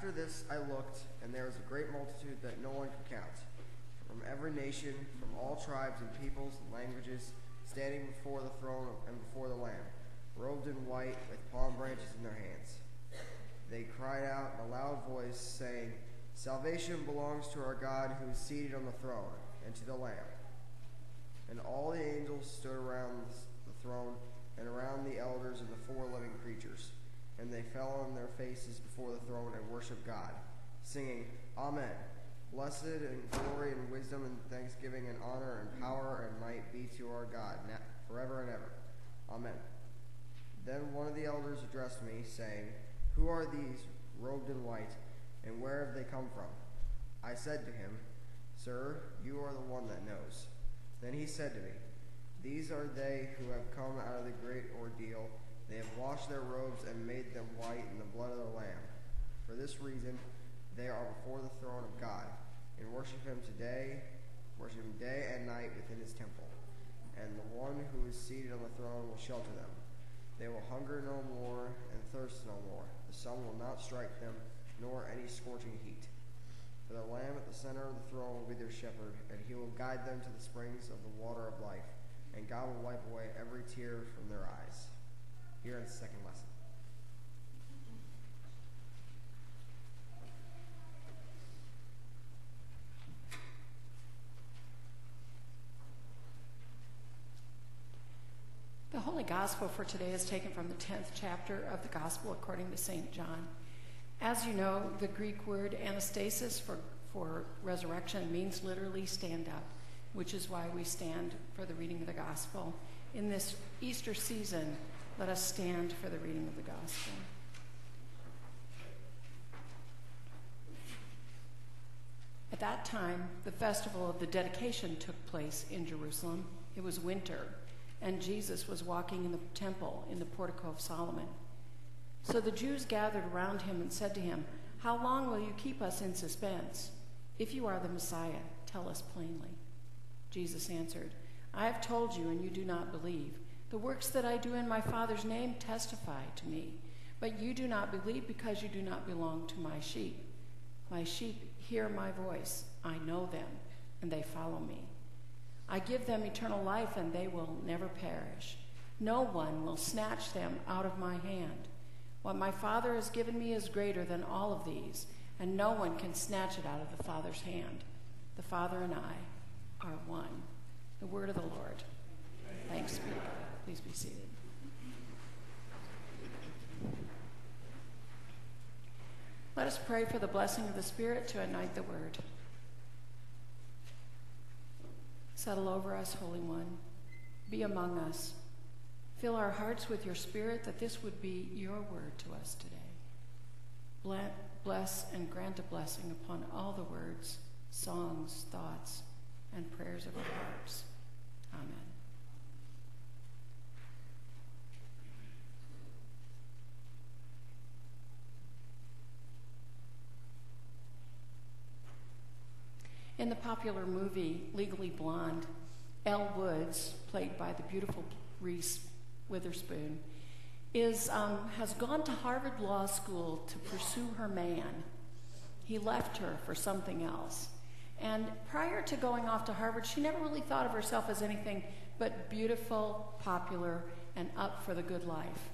After this I looked, and there was a great multitude that no one could count, from every nation, from all tribes and peoples and languages, standing before the throne and before the Lamb, robed in white, with palm branches in their hands. They cried out in a loud voice, saying, Salvation belongs to our God who is seated on the throne, and to the Lamb. And all the angels stood around the throne and around the elders and the four living creatures. And they fell on their faces before the throne and worshiped God, singing, Amen. Blessed and glory and wisdom and thanksgiving and honor and power and might be to our God, now, forever and ever. Amen. Then one of the elders addressed me, saying, Who are these robed in white, and where have they come from? I said to him, Sir, you are the one that knows. Then he said to me, These are they who have come out of the great ordeal. They have washed their robes and made them white in the blood of the Lamb. For this reason, they are before the throne of God, and worship him today, worship him day and night within his temple. And the one who is seated on the throne will shelter them. They will hunger no more and thirst no more. The sun will not strike them, nor any scorching heat. For the Lamb at the center of the throne will be their shepherd, and he will guide them to the springs of the water of life, and God will wipe away every tear from their eyes. Here the second lesson. The Holy Gospel for today is taken from the 10th chapter of the Gospel according to St. John. As you know, the Greek word anastasis for, for resurrection means literally stand up, which is why we stand for the reading of the gospel. In this Easter season, let us stand for the reading of the gospel. At that time, the festival of the dedication took place in Jerusalem. It was winter, and Jesus was walking in the temple in the portico of Solomon. So the Jews gathered around him and said to him, How long will you keep us in suspense? If you are the Messiah, tell us plainly. Jesus answered, I have told you, and you do not believe. The works that I do in my Father's name testify to me, but you do not believe because you do not belong to my sheep. My sheep hear my voice, I know them, and they follow me. I give them eternal life, and they will never perish. No one will snatch them out of my hand. What my Father has given me is greater than all of these, and no one can snatch it out of the Father's hand. The Father and I are one. The word of the Lord. Thanks be. Please be seated. Let us pray for the blessing of the Spirit to anoint the word. Settle over us, Holy One. Be among us. Fill our hearts with your Spirit that this would be your word to us today. Bless and grant a blessing upon all the words, songs, thoughts, and prayers of our hearts. Amen. In the popular movie Legally Blonde, Elle Woods, played by the beautiful Reese Witherspoon, is, um, has gone to Harvard Law School to pursue her man. He left her for something else. And prior to going off to Harvard, she never really thought of herself as anything but beautiful, popular, and up for the good life.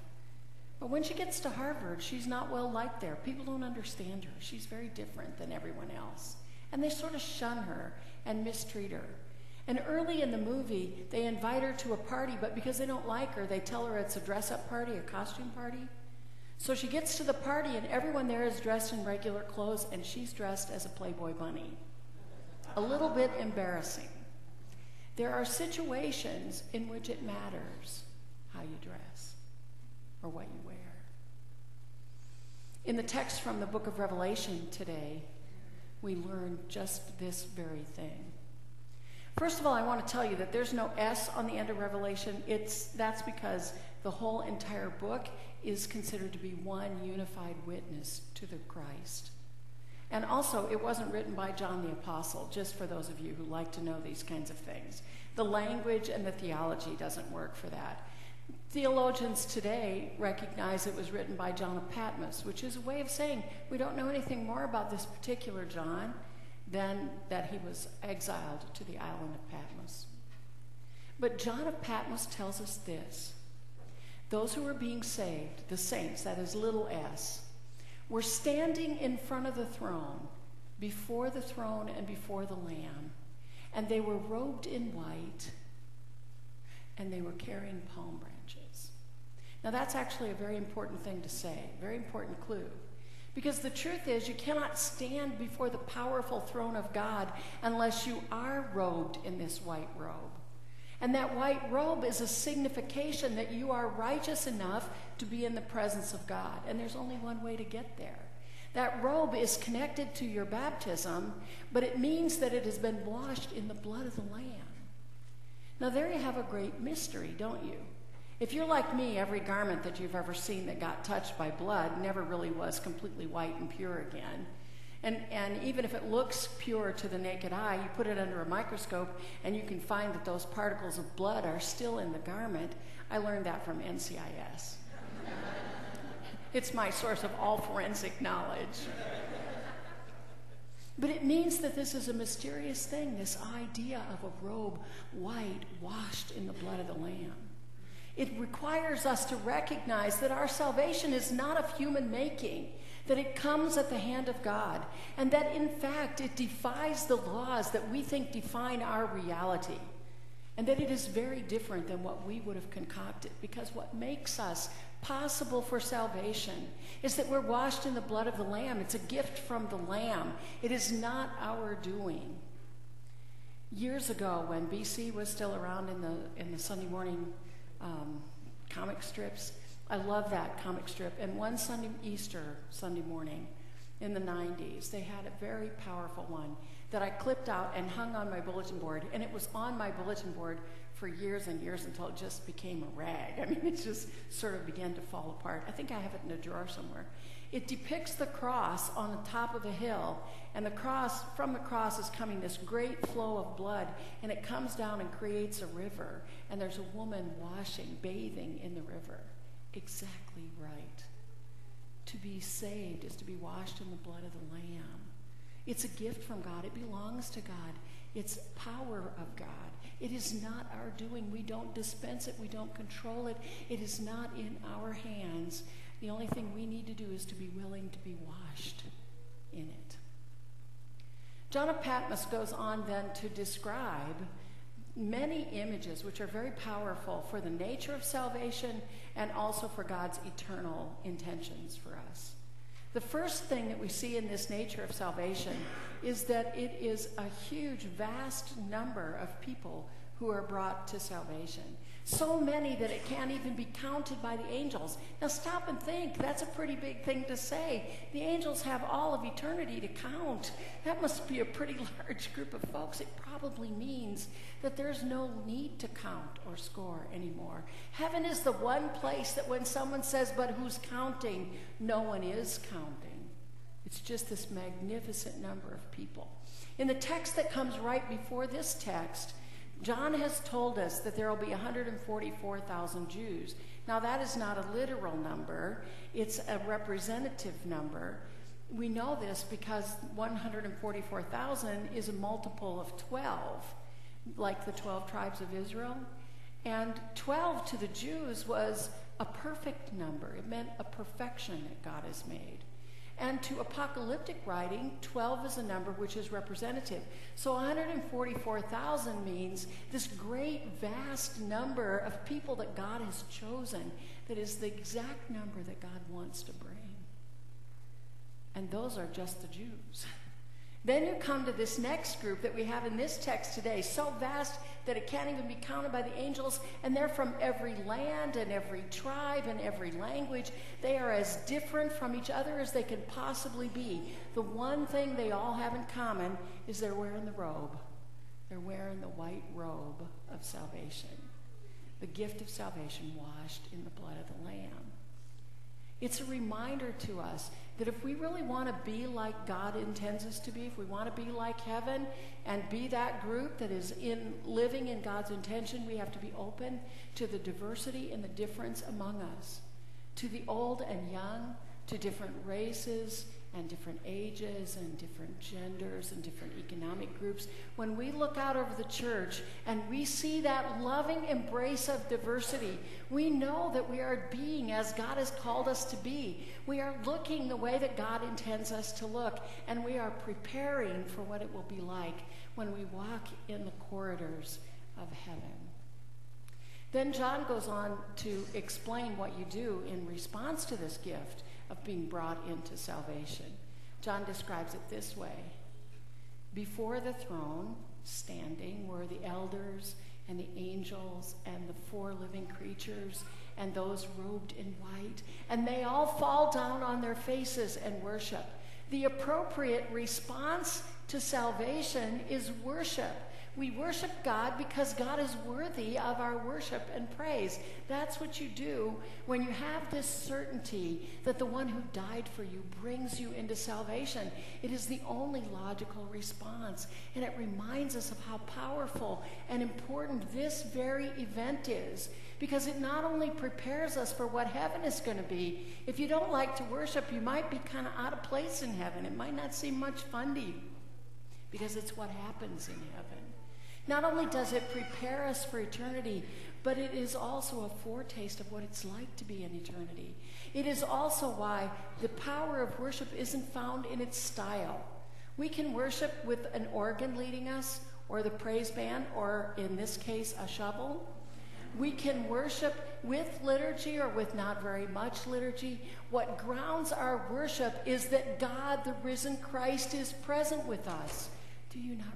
But when she gets to Harvard, she's not well liked there. People don't understand her. She's very different than everyone else. And they sort of shun her and mistreat her. And early in the movie, they invite her to a party, but because they don't like her, they tell her it's a dress up party, a costume party. So she gets to the party, and everyone there is dressed in regular clothes, and she's dressed as a Playboy bunny. A little bit embarrassing. There are situations in which it matters how you dress or what you wear. In the text from the book of Revelation today, we learn just this very thing. First of all, I want to tell you that there's no S on the end of Revelation. It's, that's because the whole entire book is considered to be one unified witness to the Christ. And also, it wasn't written by John the Apostle, just for those of you who like to know these kinds of things. The language and the theology doesn't work for that. Theologians today recognize it was written by John of Patmos, which is a way of saying we don't know anything more about this particular John than that he was exiled to the island of Patmos. But John of Patmos tells us this those who were being saved, the saints, that is little s, were standing in front of the throne, before the throne and before the Lamb, and they were robed in white, and they were carrying palm branches. Now, that's actually a very important thing to say, very important clue. Because the truth is, you cannot stand before the powerful throne of God unless you are robed in this white robe. And that white robe is a signification that you are righteous enough to be in the presence of God. And there's only one way to get there. That robe is connected to your baptism, but it means that it has been washed in the blood of the Lamb. Now, there you have a great mystery, don't you? If you're like me, every garment that you've ever seen that got touched by blood never really was completely white and pure again. And, and even if it looks pure to the naked eye, you put it under a microscope and you can find that those particles of blood are still in the garment. I learned that from NCIS. it's my source of all forensic knowledge. But it means that this is a mysterious thing, this idea of a robe white, washed in the blood of the Lamb. It requires us to recognize that our salvation is not of human making that it comes at the hand of God, and that in fact it defies the laws that we think define our reality, and that it is very different than what we would have concocted, because what makes us possible for salvation is that we're washed in the blood of the Lamb. It's a gift from the Lamb, it is not our doing. Years ago, when BC was still around in the, in the Sunday morning um, comic strips, I love that comic strip. And one Sunday, Easter Sunday morning in the 90s, they had a very powerful one that I clipped out and hung on my bulletin board. And it was on my bulletin board for years and years until it just became a rag. I mean, it just sort of began to fall apart. I think I have it in a drawer somewhere. It depicts the cross on the top of a hill, and the cross, from the cross is coming this great flow of blood, and it comes down and creates a river, and there's a woman washing, bathing in the river exactly right. To be saved is to be washed in the blood of the Lamb. It's a gift from God, it belongs to God. It's power of God. It is not our doing. We don't dispense it, we don't control it. It is not in our hands. The only thing we need to do is to be willing to be washed in it. John of Patmos goes on then to describe many images which are very powerful for the nature of salvation and also for God's eternal intentions for us. The first thing that we see in this nature of salvation is that it is a huge, vast number of people who are brought to salvation. So many that it can't even be counted by the angels. Now, stop and think. That's a pretty big thing to say. The angels have all of eternity to count. That must be a pretty large group of folks. It probably means that there's no need to count or score anymore. Heaven is the one place that when someone says, But who's counting? no one is counting. It's just this magnificent number of people. In the text that comes right before this text, John has told us that there will be 144,000 Jews. Now, that is not a literal number, it's a representative number. We know this because 144,000 is a multiple of 12, like the 12 tribes of Israel. And 12 to the Jews was a perfect number, it meant a perfection that God has made. And to apocalyptic writing, 12 is a number which is representative. So 144,000 means this great, vast number of people that God has chosen that is the exact number that God wants to bring. And those are just the Jews. Then you come to this next group that we have in this text today, so vast that it can't even be counted by the angels, and they're from every land and every tribe and every language. They are as different from each other as they can possibly be. The one thing they all have in common is they're wearing the robe. They're wearing the white robe of salvation, the gift of salvation washed in the blood of the Lamb. It's a reminder to us that if we really want to be like God intends us to be, if we want to be like heaven and be that group that is in living in God's intention, we have to be open to the diversity and the difference among us, to the old and young, to different races and different ages and different genders and different economic groups. When we look out over the church and we see that loving embrace of diversity, we know that we are being as God has called us to be. We are looking the way that God intends us to look, and we are preparing for what it will be like when we walk in the corridors of heaven. Then John goes on to explain what you do in response to this gift of being brought into salvation. John describes it this way Before the throne, standing, were the elders and the angels and the four living creatures and those robed in white, and they all fall down on their faces and worship. The appropriate response to salvation is worship. We worship God because God is worthy of our worship and praise. That's what you do when you have this certainty that the one who died for you brings you into salvation. It is the only logical response. And it reminds us of how powerful and important this very event is because it not only prepares us for what heaven is going to be. If you don't like to worship, you might be kind of out of place in heaven. It might not seem much fun to you because it's what happens in heaven. Not only does it prepare us for eternity, but it is also a foretaste of what it's like to be in eternity. It is also why the power of worship isn't found in its style. We can worship with an organ leading us, or the praise band, or in this case, a shovel. We can worship with liturgy or with not very much liturgy. What grounds our worship is that God, the risen Christ, is present with us. Do you not?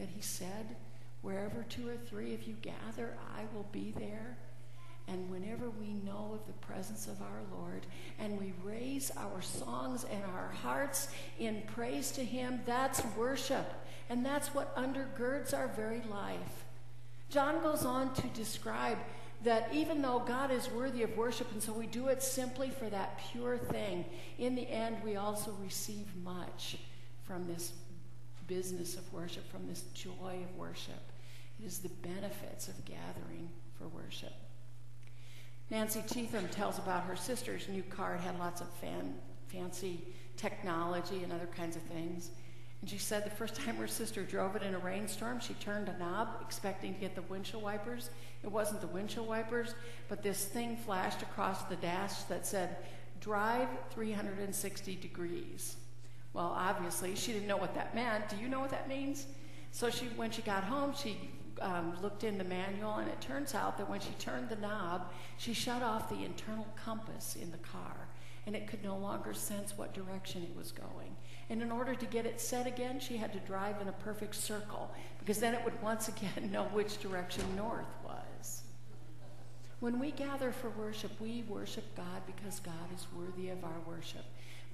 That he said, Wherever two or three of you gather, I will be there. And whenever we know of the presence of our Lord and we raise our songs and our hearts in praise to Him, that's worship. And that's what undergirds our very life. John goes on to describe that even though God is worthy of worship, and so we do it simply for that pure thing, in the end, we also receive much from this business of worship, from this joy of worship. It is the benefits of gathering for worship. Nancy Cheatham tells about her sister's new car. It had lots of fan, fancy technology and other kinds of things. And she said the first time her sister drove it in a rainstorm, she turned a knob expecting to get the windshield wipers. It wasn't the windshield wipers, but this thing flashed across the dash that said, Drive 360 degrees. Well, obviously, she didn't know what that meant. Do you know what that means? So she, when she got home, she um, looked in the manual, and it turns out that when she turned the knob, she shut off the internal compass in the car, and it could no longer sense what direction it was going. And in order to get it set again, she had to drive in a perfect circle, because then it would once again know which direction north was. When we gather for worship, we worship God because God is worthy of our worship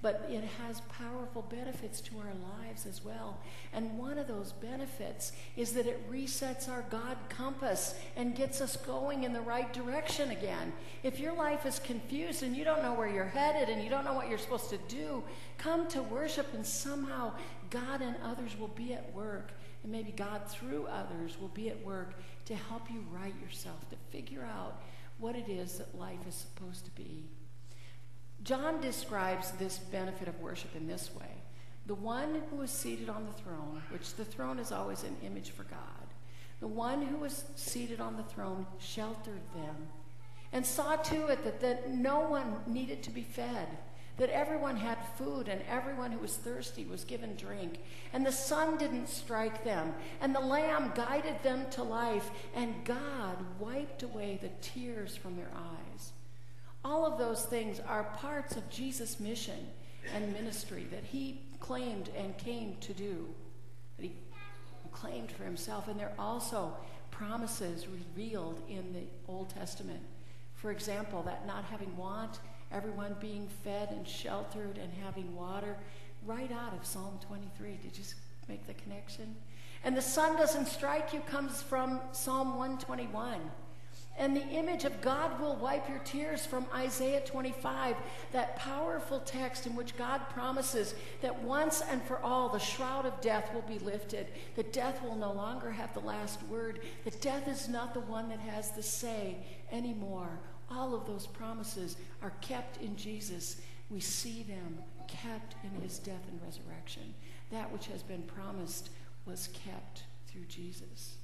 but it has powerful benefits to our lives as well. And one of those benefits is that it resets our God compass and gets us going in the right direction again. If your life is confused and you don't know where you're headed and you don't know what you're supposed to do, come to worship and somehow God and others will be at work. And maybe God, through others, will be at work to help you right yourself, to figure out what it is that life is supposed to be. John describes this benefit of worship in this way the one who is seated on the throne, which the throne is always an image for God, the one who was seated on the throne sheltered them and saw to it that, that no one needed to be fed, that everyone had food and everyone who was thirsty was given drink, and the sun didn't strike them, and the Lamb guided them to life, and God wiped away the tears from their eyes. All of those things are parts of Jesus' mission and ministry that he claimed and came to do, that he claimed for himself. And they're also promises revealed in the Old Testament. For example, that not having want, everyone being fed and sheltered and having water, right out of Psalm 23. Did you make the connection? And the sun doesn't strike you comes from Psalm 121. And the image of God will wipe your tears from Isaiah 25, that powerful text in which God promises that once and for all the shroud of death will be lifted, that death will no longer have the last word, that death is not the one that has the say anymore. All of those promises are kept in Jesus. We see them kept in his death and resurrection. That which has been promised was kept through Jesus.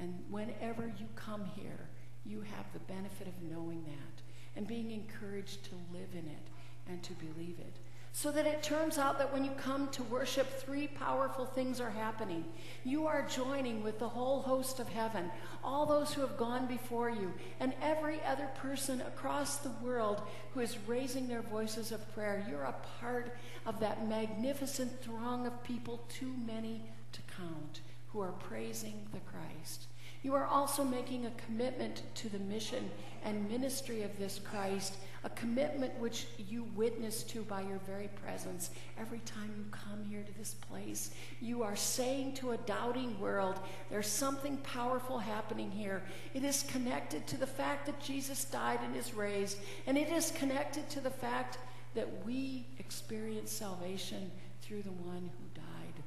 And whenever you come here, you have the benefit of knowing that and being encouraged to live in it and to believe it. So that it turns out that when you come to worship, three powerful things are happening. You are joining with the whole host of heaven, all those who have gone before you, and every other person across the world who is raising their voices of prayer. You're a part of that magnificent throng of people, too many to count, who are praising the Christ. You are also making a commitment to the mission and ministry of this Christ, a commitment which you witness to by your very presence. Every time you come here to this place, you are saying to a doubting world, there's something powerful happening here. It is connected to the fact that Jesus died and is raised, and it is connected to the fact that we experience salvation through the one who died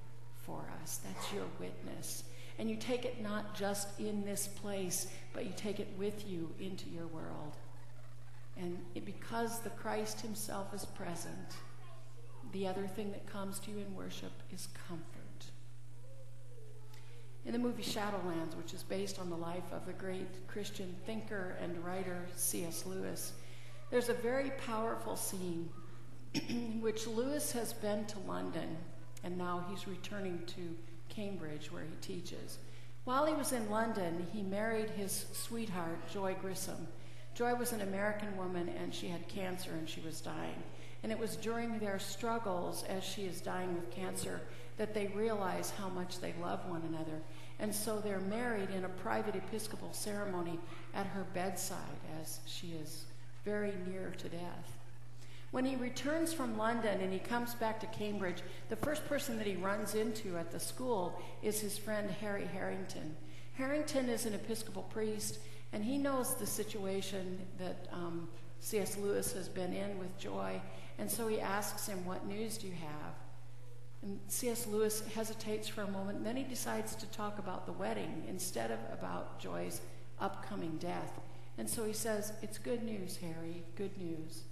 for us. That's your witness. And you take it not just in this place, but you take it with you into your world. And it, because the Christ Himself is present, the other thing that comes to you in worship is comfort. In the movie Shadowlands, which is based on the life of the great Christian thinker and writer C.S. Lewis, there's a very powerful scene in which Lewis has been to London and now he's returning to Cambridge, where he teaches. While he was in London, he married his sweetheart, Joy Gresham. Joy was an American woman, and she had cancer and she was dying. And it was during their struggles as she is dying with cancer that they realize how much they love one another. And so they're married in a private Episcopal ceremony at her bedside as she is very near to death. When he returns from London and he comes back to Cambridge, the first person that he runs into at the school is his friend Harry Harrington. Harrington is an Episcopal priest, and he knows the situation that um, C.S. Lewis has been in with Joy, and so he asks him, What news do you have? And C.S. Lewis hesitates for a moment, then he decides to talk about the wedding instead of about Joy's upcoming death. And so he says, It's good news, Harry, good news.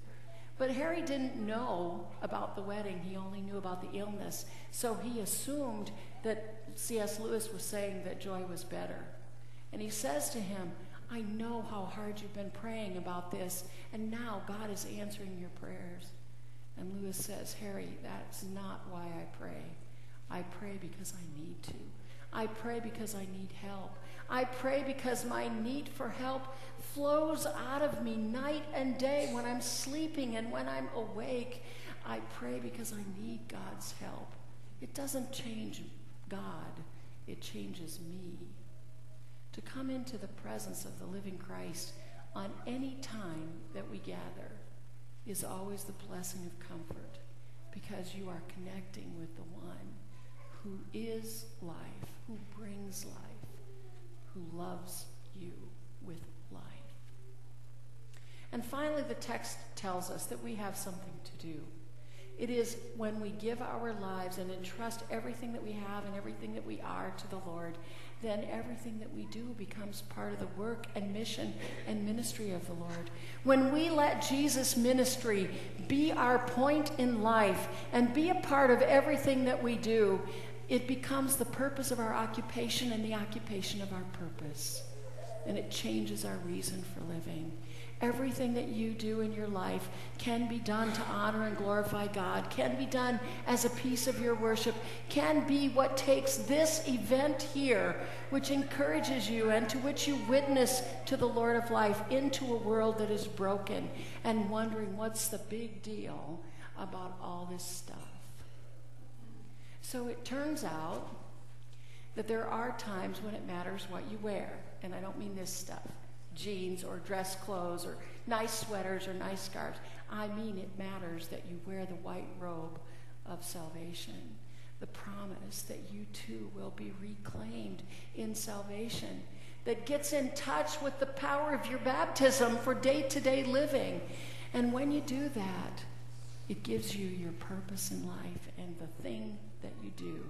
But Harry didn't know about the wedding, he only knew about the illness. So he assumed that C.S. Lewis was saying that Joy was better. And he says to him, I know how hard you've been praying about this, and now God is answering your prayers. And Lewis says, Harry, that's not why I pray. I pray because I need to. I pray because I need help. I pray because my need for help flows out of me night and day when I'm sleeping and when I'm awake. I pray because I need God's help. It doesn't change God, it changes me. To come into the presence of the living Christ on any time that we gather is always the blessing of comfort because you are connecting with the one who is life, who brings life, who loves you with life. And finally, the text tells us that we have something to do. It is when we give our lives and entrust everything that we have and everything that we are to the Lord, then everything that we do becomes part of the work and mission and ministry of the Lord. When we let Jesus' ministry be our point in life and be a part of everything that we do, it becomes the purpose of our occupation and the occupation of our purpose. And it changes our reason for living. Everything that you do in your life can be done to honor and glorify God, can be done as a piece of your worship, can be what takes this event here, which encourages you and to which you witness to the Lord of life, into a world that is broken and wondering what's the big deal about all this stuff. So it turns out that there are times when it matters what you wear, and I don't mean this stuff jeans or dress clothes or nice sweaters or nice scarves. I mean, it matters that you wear the white robe of salvation, the promise that you too will be reclaimed in salvation, that gets in touch with the power of your baptism for day to day living. And when you do that, it gives you your purpose in life and the thing that you do,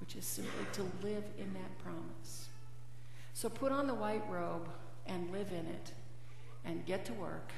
which is simply to live in that promise. So put on the white robe and live in it and get to work.